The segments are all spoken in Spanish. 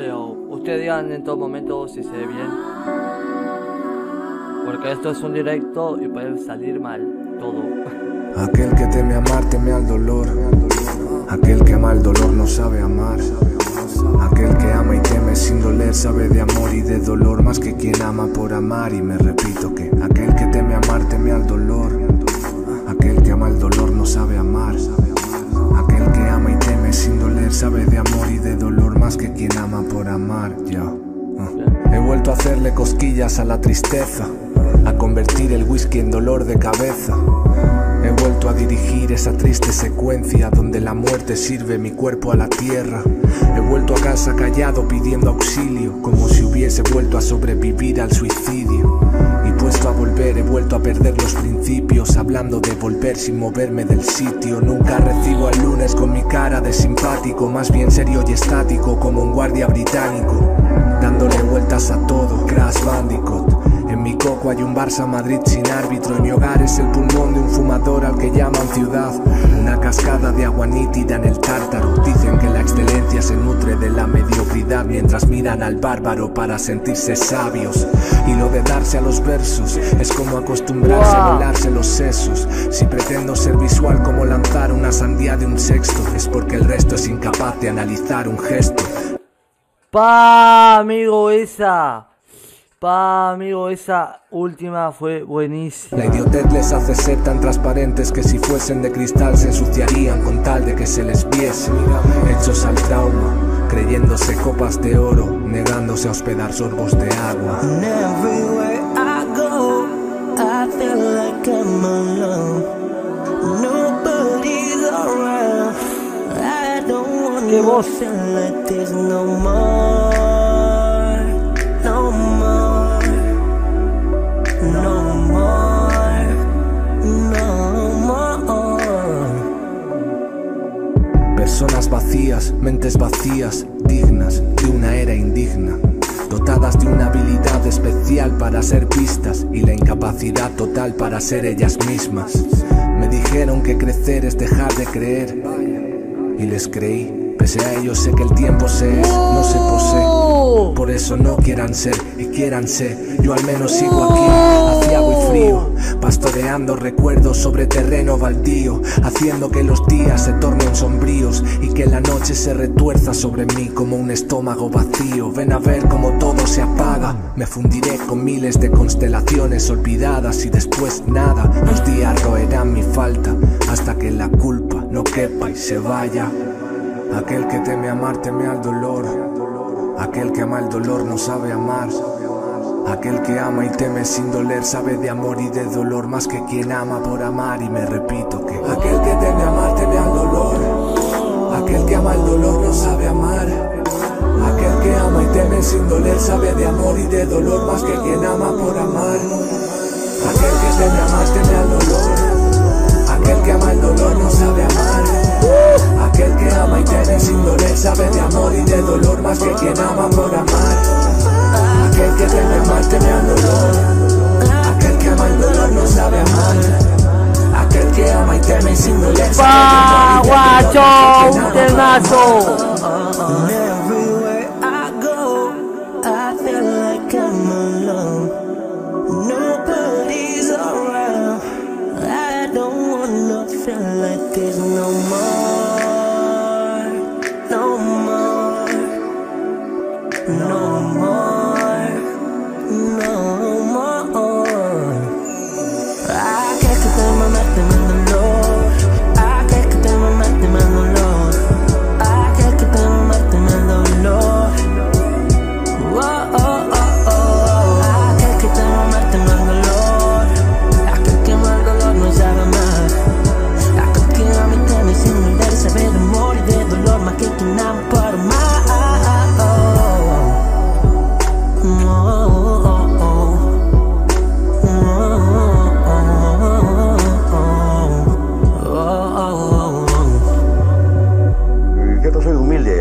Pero ustedes digan en todo momento si se ve bien. Porque esto es un directo y puede salir mal todo. Aquel que teme amar, teme al dolor. Aquel que ama el dolor no sabe amar. Aquel que ama y teme sin doler sabe de amor y de dolor más que quien ama por amar. Y me repito que aquel que teme amar, teme al dolor. Aquel que ama el dolor no sabe amar. Aquel que ama y teme sin doler sabe de amor y de dolor más que quien ama por amar. Yo. Uh. He vuelto a hacerle cosquillas a la tristeza, a convertir el whisky en dolor de cabeza. He vuelto a dirigir esa triste secuencia donde la muerte sirve mi cuerpo a la tierra. He vuelto a casa callado pidiendo auxilio, como si hubiese vuelto a sobrevivir al suicidio. Sin moverme del sitio. Nunca recibo al lunes con mi cara de simpático, más bien serio y estático, como un guardia británico. Dándole vueltas a todo, Crash Bandicoot. En mi coco hay un Barça Madrid sin árbitro y mi hogar es el pulmón de un fumador al que llaman ciudad. Una cascada de agua nítida en el tártaro. Dicen que la excelencia se nutre de la mediocridad mientras miran al bárbaro para sentirse sabios. Y lo de darse a los versos es como acostumbrarse a volarse los sesos. Si pretendo ser visual como lanzar una sandía de un sexto, es porque el resto es incapaz de analizar un gesto. Pa, amigo, esa. Pa, amigo, esa última fue buenísima. La idiotez les hace ser tan transparentes que si fuesen de cristal se ensuciarían con tal de que se les viese. Hechos al trauma, creyéndose copas de oro, negándose a hospedar sorbos de agua. And everywhere I go, I feel like I'm alone. Nobody's around. I don't feel like there's no more. De una era indigna, dotadas de una habilidad especial para ser vistas y la incapacidad total para ser ellas mismas. Me dijeron que crecer es dejar de creer y les creí. Pese a ello sé que el tiempo se es, no se posee. Por eso no quieran ser y quieran ser. Yo al menos sigo aquí, aciago y frío, recuerdos sobre terreno baldío, haciendo que los días se tornen sombríos y que la noche se retuerza sobre mí como un estómago vacío. Ven a ver cómo todo se apaga. Me fundiré con miles de constelaciones olvidadas y después nada. Los días roerán mi falta hasta que la culpa no quepa y se vaya. Aquel que teme amar teme al dolor. Aquel que ama el dolor no sabe amar. Aquel que ama y teme sin doler sabe de amor y de dolor más que quien ama por amar. Y me repito que aquel que teme amar teme al dolor. Aquel que ama el dolor no sabe amar. Aquel que ama y teme sin doler sabe de amor y de dolor más que quien ama por amar. Aquel que teme amar teme al dolor. Aquel que ama el dolor no sabe amar. Aquel que ama y teme sin doler sabe de amor y de dolor más que quien ama por amar. Aquel que teme amar teme al dolor. Aquel que ama el dolor no sabe amar. Aquel que ama y teme sin doler Pa, guacho, un temazo. No more. No more. No more.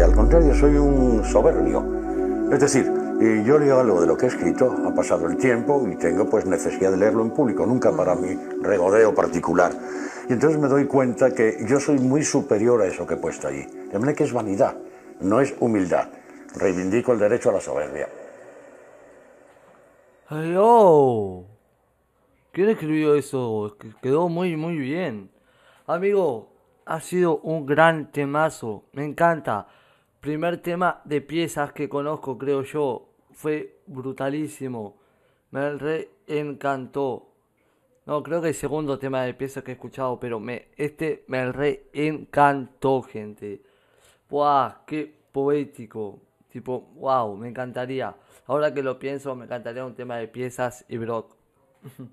Al contrario, soy un soberbio. Es decir, eh, yo leo algo de lo que he escrito, ha pasado el tiempo y tengo pues necesidad de leerlo en público, nunca para mi regodeo particular. Y entonces me doy cuenta que yo soy muy superior a eso que he puesto allí. De manera que es vanidad, no es humildad. reivindico el derecho a la soberbia. Oh. ¿Quién escribió eso? Que- Quedó muy, muy bien. Amigo, ha sido un gran temazo. Me encanta. Primer tema de piezas que conozco, creo yo. Fue brutalísimo. Me re encantó. No, creo que el segundo tema de piezas que he escuchado, pero me, este me re encantó, gente. ¡Buah! ¡Qué poético! Tipo, wow, me encantaría. Ahora que lo pienso, me encantaría un tema de piezas y Brock.